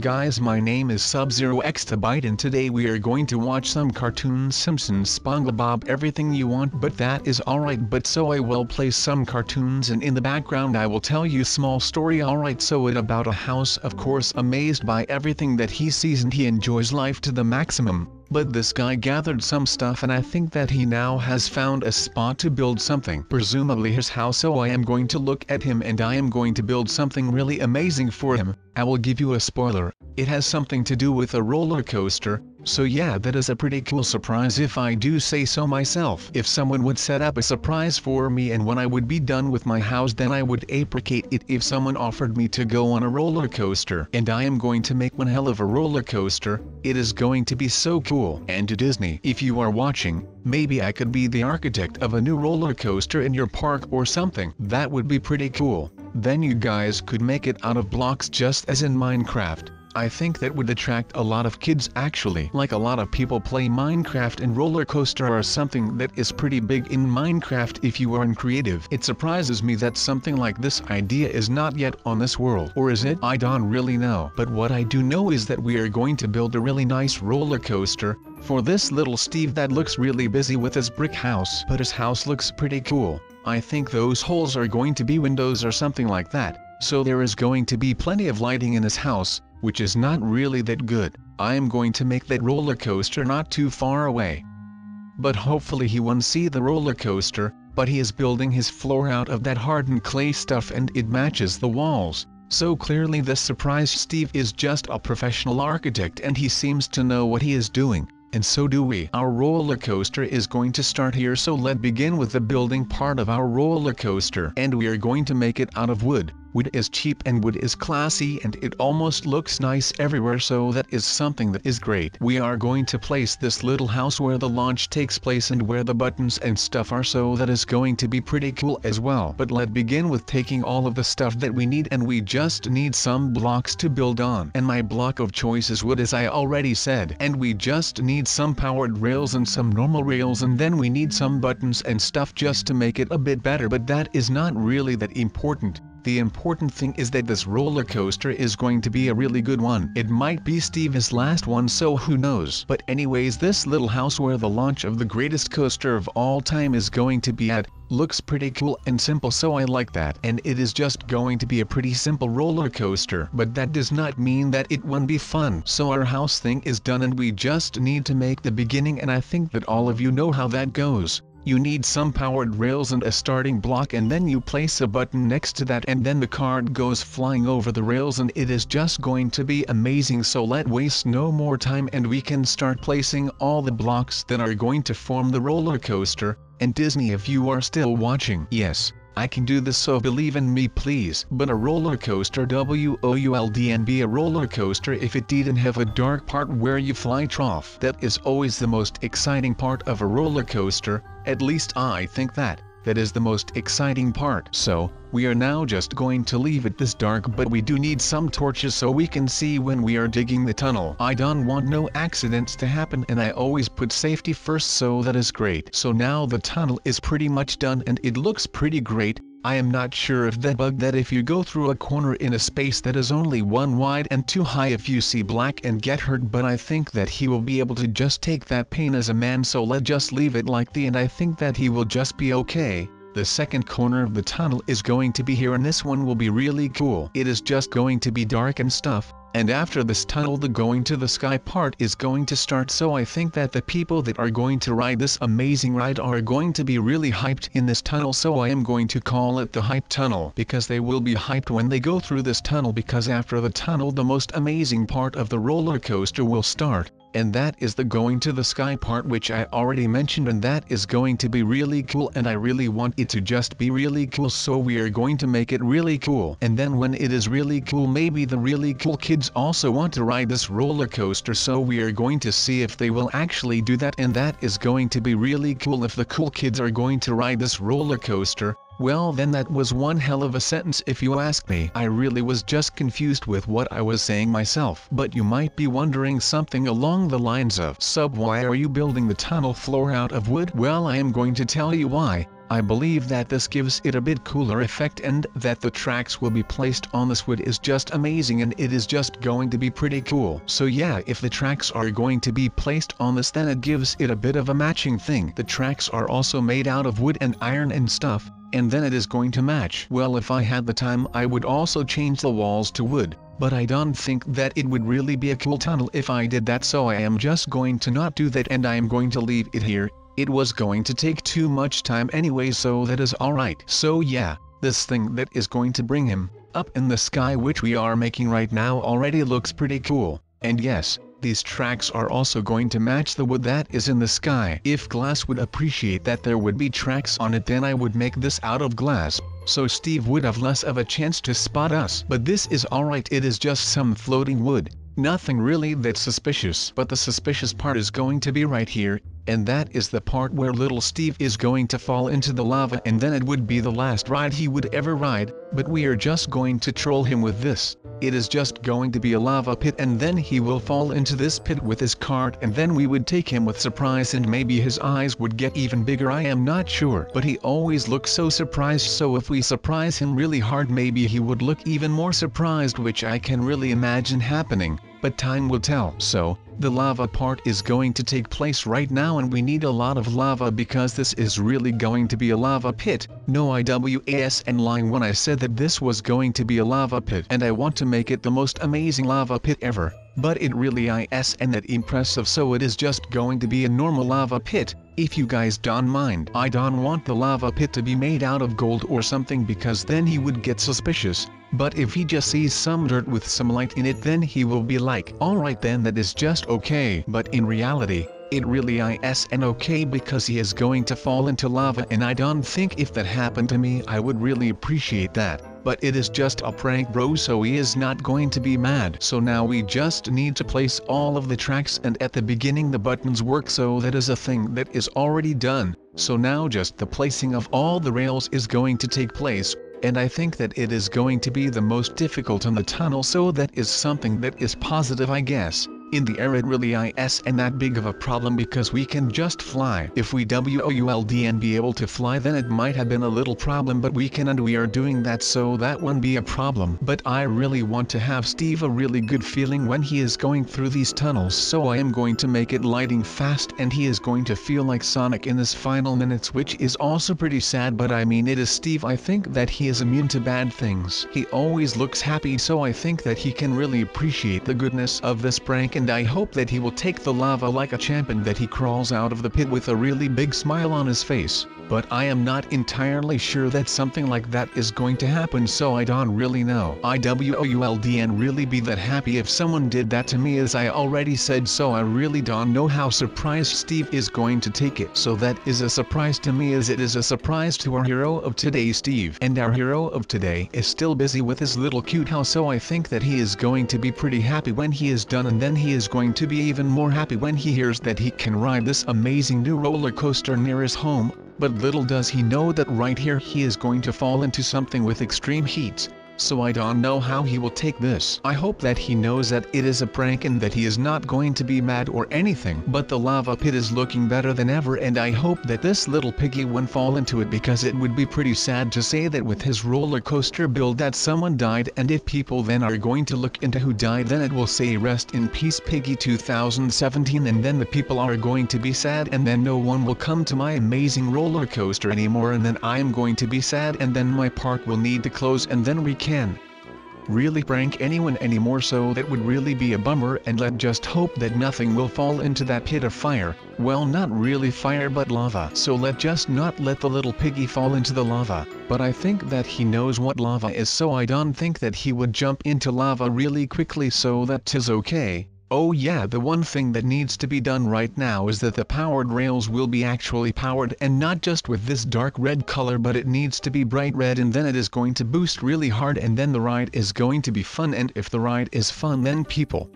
guys my name is Sub-Zero Extabyte and today we are going to watch some cartoons Simpsons SpongeBob everything you want but that is alright but so I will play some cartoons and in the background I will tell you small story alright so it about a house of course amazed by everything that he sees and he enjoys life to the maximum but this guy gathered some stuff and I think that he now has found a spot to build something. Presumably his house so I am going to look at him and I am going to build something really amazing for him. I will give you a spoiler, it has something to do with a roller coaster, so yeah that is a pretty cool surprise if I do say so myself. If someone would set up a surprise for me and when I would be done with my house then I would apricate it if someone offered me to go on a roller coaster. And I am going to make one hell of a roller coaster, it is going to be so cool. And to Disney, if you are watching, maybe I could be the architect of a new roller coaster in your park or something. That would be pretty cool. Then you guys could make it out of blocks just as in Minecraft. I think that would attract a lot of kids actually. Like a lot of people play Minecraft and roller coaster are something that is pretty big in Minecraft if you are in creative. It surprises me that something like this idea is not yet on this world. Or is it? I don't really know. But what I do know is that we are going to build a really nice roller coaster for this little Steve that looks really busy with his brick house. But his house looks pretty cool. I think those holes are going to be windows or something like that. So there is going to be plenty of lighting in his house, which is not really that good. I am going to make that roller coaster not too far away. But hopefully he won't see the roller coaster, but he is building his floor out of that hardened clay stuff and it matches the walls. So clearly this surprised Steve is just a professional architect and he seems to know what he is doing, and so do we. Our roller coaster is going to start here so let's begin with the building part of our roller coaster and we are going to make it out of wood. Wood is cheap and wood is classy and it almost looks nice everywhere so that is something that is great. We are going to place this little house where the launch takes place and where the buttons and stuff are so that is going to be pretty cool as well. But let's begin with taking all of the stuff that we need and we just need some blocks to build on. And my block of choice is wood as I already said. And we just need some powered rails and some normal rails and then we need some buttons and stuff just to make it a bit better but that is not really that important. The important thing is that this roller coaster is going to be a really good one. It might be Steve's last one so who knows. But anyways this little house where the launch of the greatest coaster of all time is going to be at, looks pretty cool and simple so I like that. And it is just going to be a pretty simple roller coaster. But that does not mean that it won't be fun. So our house thing is done and we just need to make the beginning and I think that all of you know how that goes. You need some powered rails and a starting block and then you place a button next to that and then the card goes flying over the rails and it is just going to be amazing so let waste no more time and we can start placing all the blocks that are going to form the roller coaster, and Disney if you are still watching. Yes, I can do this so believe in me please. But a roller coaster W-O-U-L-D-N be a roller coaster if it didn't have a dark part where you fly trough. That is always the most exciting part of a roller coaster, at least I think that. That is the most exciting part. So, we are now just going to leave it this dark but we do need some torches so we can see when we are digging the tunnel. I don't want no accidents to happen and I always put safety first so that is great. So now the tunnel is pretty much done and it looks pretty great. I am not sure if that bug that if you go through a corner in a space that is only one wide and two high if you see black and get hurt but I think that he will be able to just take that pain as a man so let just leave it like the and I think that he will just be okay. The second corner of the tunnel is going to be here and this one will be really cool. It is just going to be dark and stuff, and after this tunnel the going to the sky part is going to start. So I think that the people that are going to ride this amazing ride are going to be really hyped in this tunnel. So I am going to call it the hype tunnel because they will be hyped when they go through this tunnel because after the tunnel the most amazing part of the roller coaster will start and that is the going to the sky part which I already mentioned and that is going to be really cool and I really want it to just be really cool. So we are going to make it really cool. And then when it is really cool maybe the really cool kids also want to ride this roller coaster. So we are going to see if they will actually do that. And that is going to be really cool if the cool kids are going to ride this roller coaster well then that was one hell of a sentence if you ask me. I really was just confused with what I was saying myself. But you might be wondering something along the lines of Sub why are you building the tunnel floor out of wood? Well I am going to tell you why. I believe that this gives it a bit cooler effect and that the tracks will be placed on this wood is just amazing and it is just going to be pretty cool. So yeah if the tracks are going to be placed on this then it gives it a bit of a matching thing. The tracks are also made out of wood and iron and stuff, and then it is going to match. Well if I had the time I would also change the walls to wood, but I don't think that it would really be a cool tunnel if I did that so I am just going to not do that and I am going to leave it here it was going to take too much time anyway so that is alright. So yeah, this thing that is going to bring him up in the sky which we are making right now already looks pretty cool. And yes, these tracks are also going to match the wood that is in the sky. If glass would appreciate that there would be tracks on it then I would make this out of glass, so Steve would have less of a chance to spot us. But this is alright it is just some floating wood, nothing really that's suspicious. But the suspicious part is going to be right here, and that is the part where little Steve is going to fall into the lava and then it would be the last ride he would ever ride, but we are just going to troll him with this. It is just going to be a lava pit and then he will fall into this pit with his cart and then we would take him with surprise and maybe his eyes would get even bigger I am not sure. But he always looks so surprised so if we surprise him really hard maybe he would look even more surprised which I can really imagine happening but time will tell. So, the lava part is going to take place right now and we need a lot of lava because this is really going to be a lava pit. No IWAS and lying when I said that this was going to be a lava pit and I want to make it the most amazing lava pit ever. But it really is and that impressive so it is just going to be a normal lava pit, if you guys don't mind. I don't want the lava pit to be made out of gold or something because then he would get suspicious. But if he just sees some dirt with some light in it then he will be like alright then that is just okay. But in reality, it really is and okay because he is going to fall into lava and I don't think if that happened to me I would really appreciate that. But it is just a prank bro so he is not going to be mad. So now we just need to place all of the tracks and at the beginning the buttons work so that is a thing that is already done. So now just the placing of all the rails is going to take place and I think that it is going to be the most difficult in the tunnel so that is something that is positive I guess. In the air it really is and that big of a problem because we can just fly. If we WOULD and be able to fly then it might have been a little problem but we can and we are doing that so that won't be a problem. But I really want to have Steve a really good feeling when he is going through these tunnels so I am going to make it lighting fast and he is going to feel like Sonic in his final minutes which is also pretty sad but I mean it is Steve I think that he is immune to bad things. He always looks happy so I think that he can really appreciate the goodness of this prank and and I hope that he will take the lava like a champ and that he crawls out of the pit with a really big smile on his face but I am not entirely sure that something like that is going to happen so I don't really know. IWOULD and really be that happy if someone did that to me as I already said so I really don't know how surprised Steve is going to take it. So that is a surprise to me as it is a surprise to our hero of today Steve. And our hero of today is still busy with his little cute house so I think that he is going to be pretty happy when he is done and then he is going to be even more happy when he hears that he can ride this amazing new roller coaster near his home. But little does he know that right here he is going to fall into something with extreme heat so I don't know how he will take this. I hope that he knows that it is a prank and that he is not going to be mad or anything. But the lava pit is looking better than ever and I hope that this little piggy won't fall into it because it would be pretty sad to say that with his roller coaster build that someone died and if people then are going to look into who died then it will say rest in peace piggy 2017 and then the people are going to be sad and then no one will come to my amazing roller coaster anymore and then I am going to be sad and then my park will need to close and then we can really prank anyone anymore so that would really be a bummer and let just hope that nothing will fall into that pit of fire, well not really fire but lava. So let just not let the little piggy fall into the lava, but I think that he knows what lava is so I don't think that he would jump into lava really quickly so that tis okay. Oh yeah the one thing that needs to be done right now is that the powered rails will be actually powered and not just with this dark red color but it needs to be bright red and then it is going to boost really hard and then the ride is going to be fun and if the ride is fun then people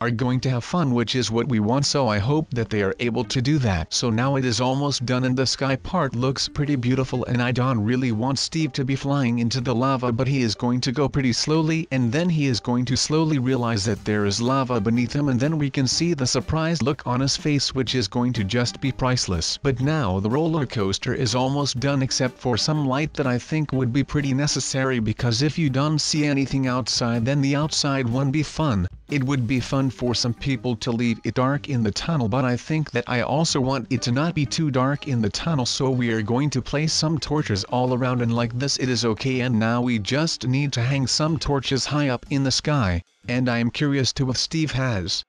are going to have fun which is what we want so I hope that they are able to do that. So now it is almost done and the sky part looks pretty beautiful and I don't really want Steve to be flying into the lava but he is going to go pretty slowly and then he is going to slowly realize that there is lava beneath him and then we can see the surprised look on his face which is going to just be priceless. But now the roller coaster is almost done except for some light that I think would be pretty necessary because if you don't see anything outside then the outside won't be fun. It would be fun for some people to leave it dark in the tunnel but I think that I also want it to not be too dark in the tunnel so we are going to place some torches all around and like this it is okay and now we just need to hang some torches high up in the sky, and I am curious to if Steve has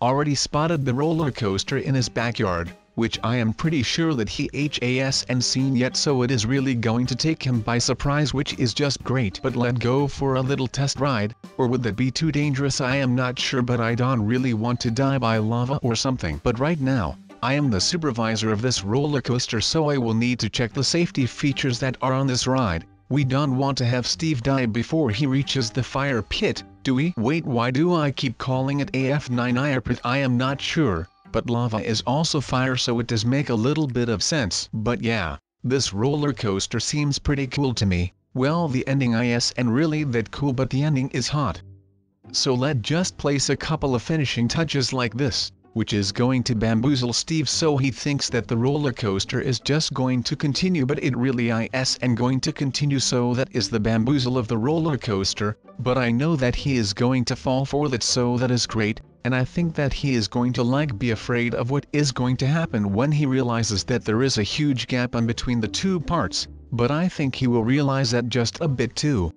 already spotted the roller coaster in his backyard which I am pretty sure that he has and seen yet so it is really going to take him by surprise which is just great. But let go for a little test ride, or would that be too dangerous I am not sure but I don't really want to die by lava or something. But right now, I am the supervisor of this roller coaster so I will need to check the safety features that are on this ride. We don't want to have Steve die before he reaches the fire pit, do we? Wait why do I keep calling it AF9 pit? I am not sure but lava is also fire so it does make a little bit of sense. But yeah, this roller coaster seems pretty cool to me, well the ending is and really that cool but the ending is hot. So let just place a couple of finishing touches like this, which is going to bamboozle Steve so he thinks that the roller coaster is just going to continue but it really is and going to continue so that is the bamboozle of the roller coaster, but I know that he is going to fall for that so that is great, and I think that he is going to like be afraid of what is going to happen when he realizes that there is a huge gap in between the two parts, but I think he will realize that just a bit too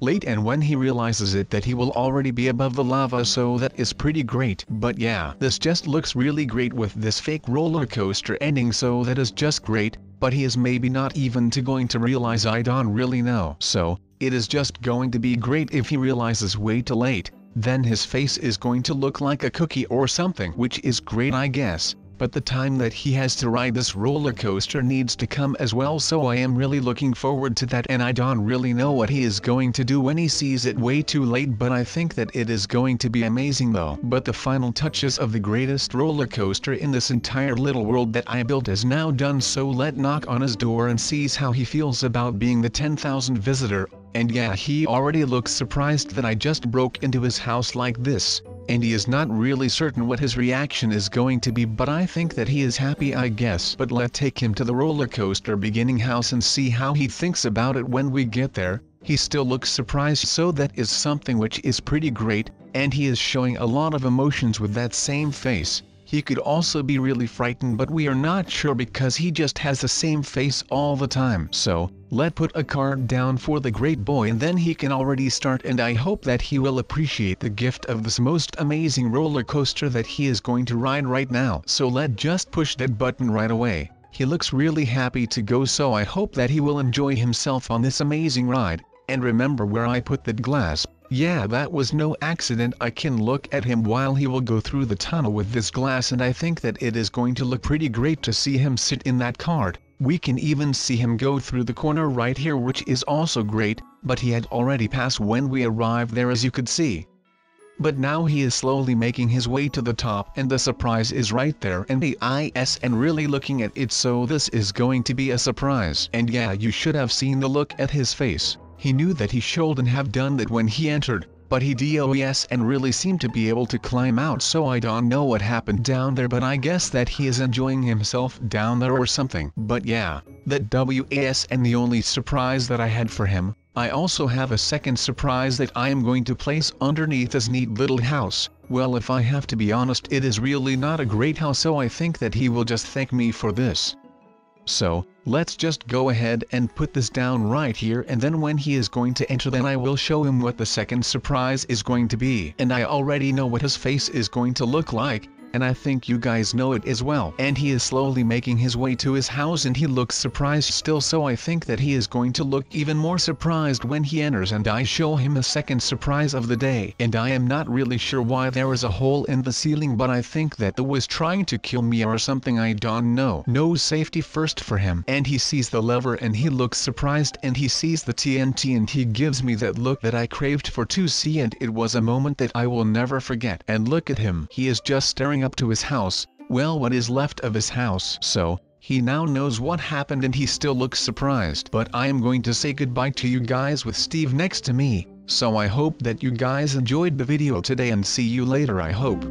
late and when he realizes it that he will already be above the lava so that is pretty great. But yeah, this just looks really great with this fake roller coaster ending so that is just great, but he is maybe not even to going to realize I don't really know. So, it is just going to be great if he realizes way too late then his face is going to look like a cookie or something which is great I guess, but the time that he has to ride this roller coaster needs to come as well so I am really looking forward to that and I don't really know what he is going to do when he sees it way too late but I think that it is going to be amazing though. But the final touches of the greatest roller coaster in this entire little world that I built is now done so let knock on his door and sees how he feels about being the 10,000 visitor and yeah he already looks surprised that I just broke into his house like this, and he is not really certain what his reaction is going to be but I think that he is happy I guess. But let's take him to the roller coaster beginning house and see how he thinks about it when we get there, he still looks surprised so that is something which is pretty great, and he is showing a lot of emotions with that same face. He could also be really frightened but we are not sure because he just has the same face all the time. So, let put a card down for the great boy and then he can already start and I hope that he will appreciate the gift of this most amazing roller coaster that he is going to ride right now. So let just push that button right away. He looks really happy to go so I hope that he will enjoy himself on this amazing ride. And remember where I put that glass. Yeah that was no accident I can look at him while he will go through the tunnel with this glass and I think that it is going to look pretty great to see him sit in that cart. We can even see him go through the corner right here which is also great, but he had already passed when we arrived there as you could see. But now he is slowly making his way to the top and the surprise is right there and the IS and really looking at it so this is going to be a surprise. And yeah you should have seen the look at his face. He knew that he shouldn't have done that when he entered, but he DOS and really seemed to be able to climb out so I don't know what happened down there but I guess that he is enjoying himself down there or something. But yeah, that WAS and the only surprise that I had for him, I also have a second surprise that I am going to place underneath this neat little house. Well if I have to be honest it is really not a great house so I think that he will just thank me for this. So, let's just go ahead and put this down right here and then when he is going to enter then I will show him what the second surprise is going to be. And I already know what his face is going to look like, and I think you guys know it as well. And he is slowly making his way to his house and he looks surprised still so I think that he is going to look even more surprised when he enters and I show him a second surprise of the day. And I am not really sure why there is a hole in the ceiling but I think that the was trying to kill me or something I don't know. No safety first for him. And he sees the lever and he looks surprised and he sees the TNT and he gives me that look that I craved for to see and it was a moment that I will never forget. And look at him. He is just staring up to his house, well what is left of his house. So, he now knows what happened and he still looks surprised. But I am going to say goodbye to you guys with Steve next to me, so I hope that you guys enjoyed the video today and see you later I hope.